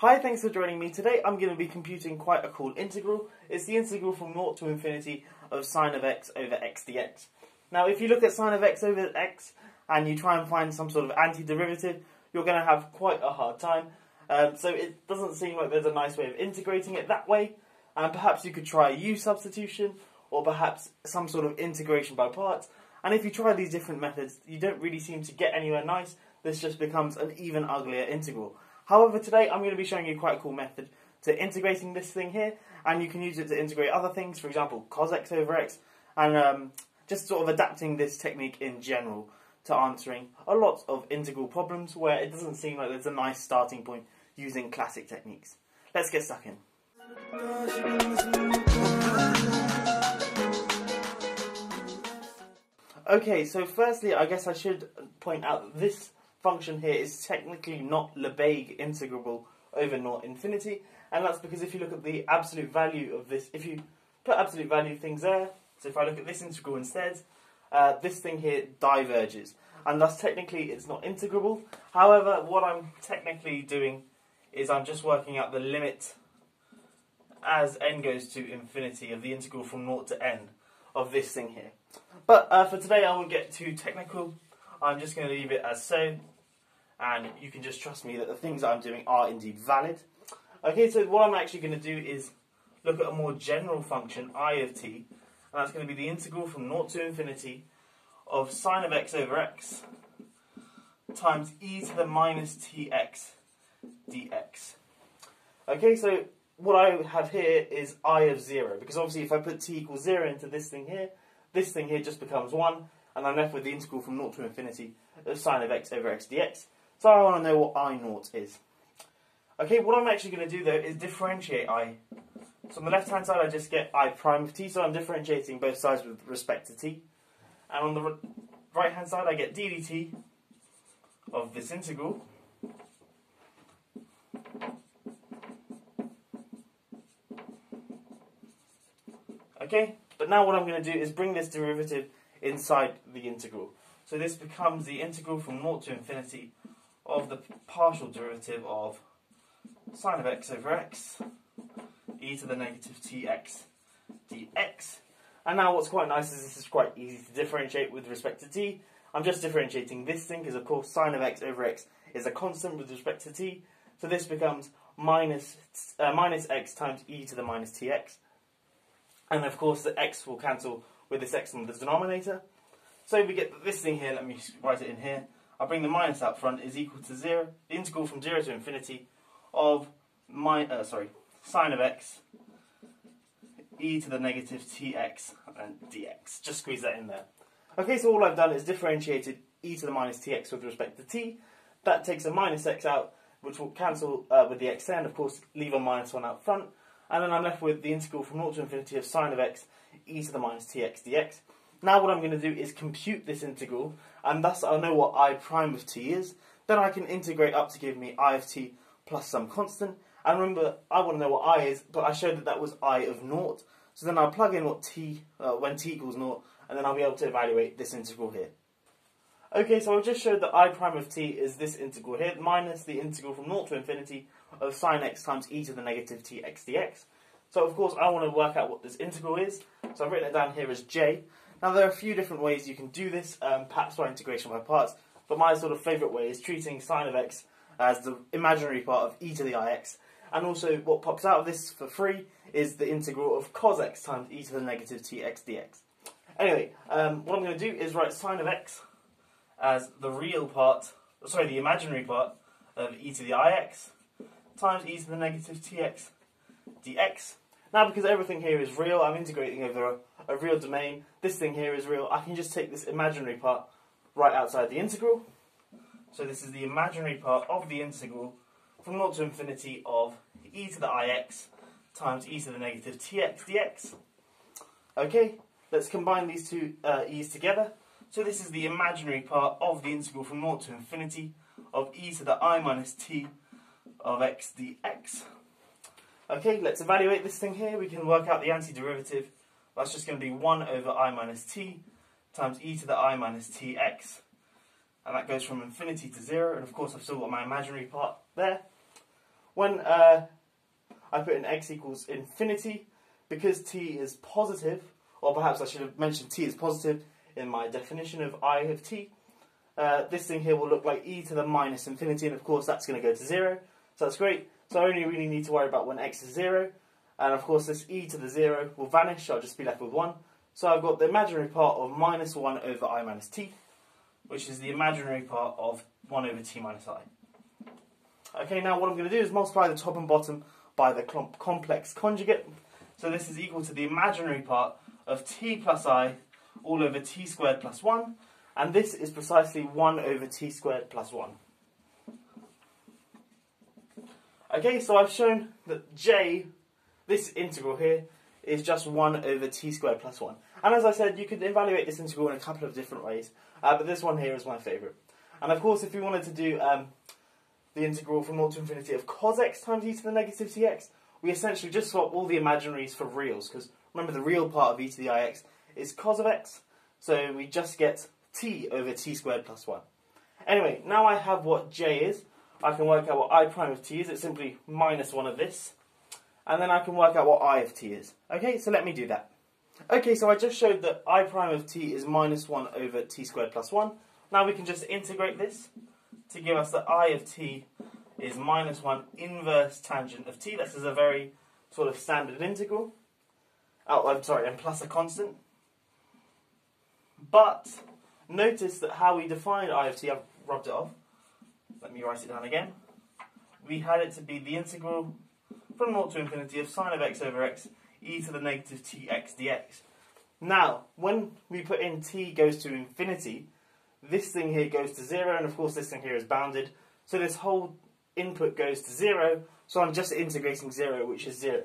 Hi, thanks for joining me. Today I'm going to be computing quite a cool integral. It's the integral from 0 to infinity of sine of x over x dx. Now if you look at sine of x over x and you try and find some sort of antiderivative, you're going to have quite a hard time. Um, so it doesn't seem like there's a nice way of integrating it that way. And perhaps you could try u substitution or perhaps some sort of integration by parts. And if you try these different methods, you don't really seem to get anywhere nice. This just becomes an even uglier integral. However, today I'm going to be showing you quite a cool method to integrating this thing here, and you can use it to integrate other things, for example, cos x over x, and um, just sort of adapting this technique in general to answering a lot of integral problems where it doesn't seem like there's a nice starting point using classic techniques. Let's get stuck in. Okay, so firstly, I guess I should point out that this function here is technically not Lebesgue integrable over naught infinity, and that's because if you look at the absolute value of this, if you put absolute value things there, so if I look at this integral instead, uh, this thing here diverges, and thus technically it's not integrable. However, what I'm technically doing is I'm just working out the limit as n goes to infinity of the integral from naught to n of this thing here. But uh, for today I won't get too technical. I'm just going to leave it as so. And you can just trust me that the things I'm doing are indeed valid. Okay, so what I'm actually going to do is look at a more general function, i of t. And that's going to be the integral from 0 to infinity of sine of x over x times e to the minus tx dx. Okay, so what I have here is i of 0, because obviously if I put t equals 0 into this thing here, this thing here just becomes 1, and I'm left with the integral from 0 to infinity of sine of x over x dx. So I want to know what i naught is. Okay, what I'm actually going to do though is differentiate i. So on the left hand side I just get i prime of t, so I'm differentiating both sides with respect to t. And on the right hand side I get d dt of this integral. Okay, but now what I'm going to do is bring this derivative inside the integral. So this becomes the integral from 0 to infinity of the partial derivative of sine of x over x e to the negative tx dx. And now what's quite nice is this is quite easy to differentiate with respect to t. I'm just differentiating this thing because of course sine of x over x is a constant with respect to t. So this becomes minus, uh, minus x times e to the minus tx. And of course the x will cancel with this x in the denominator. So we get this thing here, let me write it in here. I'll bring the minus out front, is equal to 0, the integral from 0 to infinity of my, uh, sorry, sine of x e to the negative tx and dx. Just squeeze that in there. Okay, so all I've done is differentiated e to the minus tx with respect to t. That takes a minus x out, which will cancel uh, with the x and of course leave a minus 1 out front. And then I'm left with the integral from 0 to infinity of sine of x e to the minus tx dx. Now what I'm going to do is compute this integral, and thus I'll know what i prime of t is. Then I can integrate up to give me i of t plus some constant. And remember, I want to know what i is, but I showed that that was i of naught. So then I'll plug in what t, uh, when t equals naught, and then I'll be able to evaluate this integral here. Okay, so I've just showed that i prime of t is this integral here, minus the integral from naught to infinity of sine x times e to the negative tx dx. So of course I want to work out what this integral is, so I've written it down here as j. Now there are a few different ways you can do this, um, perhaps by integration by parts, but my sort of favourite way is treating sine of x as the imaginary part of e to the ix, and also what pops out of this for free is the integral of cos x times e to the negative tx dx. Anyway, um, what I'm going to do is write sine of x as the real part, sorry, the imaginary part of e to the ix times e to the negative tx dx. Now, because everything here is real, I'm integrating over a, a, real domain. This thing here is real. I can just take this imaginary part right outside the integral. So this is the imaginary part of the integral from 0 to infinity of e to the ix times e to the negative tx dx. Okay, let's combine these two uh, e's together. So this is the imaginary part of the integral from 0 to infinity of e to the i minus t of x dx. Okay, let's evaluate this thing here. We can work out the antiderivative. That's just going to be 1 over i minus t times e to the i minus tx. And that goes from infinity to 0. And of course, I've still got my imaginary part there. when uh, I put in x equals infinity, because t is positive, or perhaps I should have mentioned t is positive in my definition of i of t, uh, this thing here will look like e to the minus infinity, and of course that's going to go to 0, so that's great. So I only really need to worry about when x is 0, and of course this e to the 0 will vanish, I'll just be left with 1. So I've got the imaginary part of minus 1 over i minus t, which is the imaginary part of 1 over t minus i. Okay, now what I'm going to do is multiply the top and bottom by the complex conjugate. So this is equal to the imaginary part of t plus i all over t squared plus 1. And this is precisely 1 over t squared plus 1. Okay, so I've shown that j, this integral here, is just 1 over t squared plus 1. And as I said, you could evaluate this integral in a couple of different ways, uh, but this one here is my favourite. And of course, if we wanted to do um, the integral from 0 to infinity of cos x times e to the negative tx, we essentially just swap all the imaginaries for reals, because remember the real part of e to the ix is cos of x, so we just get t over t squared plus 1. Anyway, now I have what j is, I can work out what i prime of t is, it's simply minus 1 of this, and then I can work out what i of t is. Okay, so let me do that. Okay, so I just showed that i prime of t is minus 1 over t squared plus 1. Now we can just integrate this to give us that i of t is minus 1 inverse tangent of t. This is a very sort of standard integral. Oh, I'm sorry, and plus a constant. But notice that how we define i of t, I've rubbed it off. Let me write it down again. We had it to be the integral from 0 to infinity of sine of x over x e to the negative tx dx. Now, when we put in t goes to infinity, this thing here goes to 0, and of course this thing here is bounded. So this whole input goes to 0, so I'm just integrating 0, which is 0.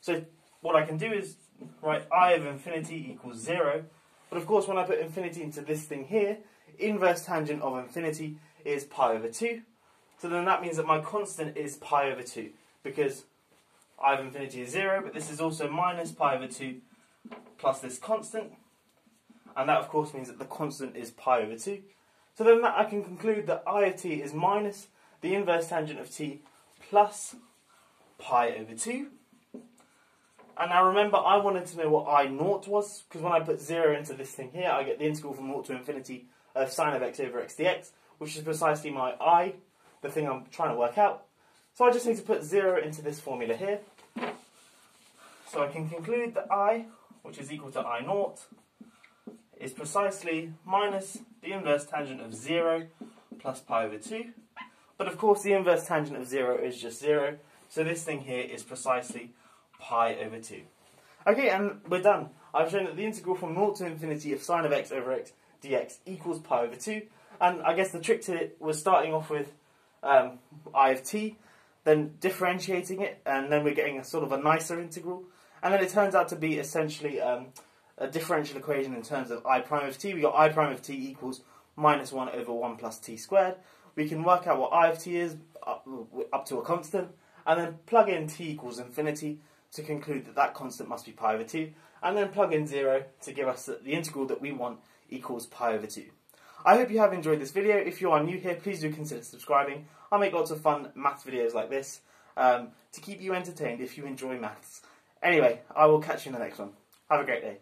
So what I can do is write i of infinity equals 0, but of course when I put infinity into this thing here, inverse tangent of infinity is pi over 2. So then that means that my constant is pi over 2, because i of infinity is 0, but this is also minus pi over 2 plus this constant, and that of course means that the constant is pi over 2. So then that I can conclude that i of t is minus the inverse tangent of t plus pi over 2. And now remember, I wanted to know what I naught was, because when I put 0 into this thing here, I get the integral from naught to infinity of sine of x over x dx, which is precisely my i, the thing I'm trying to work out. So I just need to put 0 into this formula here. So I can conclude that i, which is equal to i naught, is precisely minus the inverse tangent of 0 plus pi over 2. But of course the inverse tangent of 0 is just 0, so this thing here is precisely pi over 2. Okay, and we're done. I've shown that the integral from 0 to infinity of sine of x over x dx equals pi over 2. And I guess the trick to it was starting off with um, i of t, then differentiating it, and then we're getting a sort of a nicer integral. And then it turns out to be essentially um, a differential equation in terms of i prime of t. We got i prime of t equals minus 1 over 1 plus t squared. We can work out what i of t is up, up to a constant, and then plug in t equals infinity to conclude that that constant must be pi over 2, and then plug in 0 to give us the integral that we want equals pi over 2. I hope you have enjoyed this video. If you are new here, please do consider subscribing. I make lots of fun maths videos like this um, to keep you entertained if you enjoy maths. Anyway, I will catch you in the next one. Have a great day.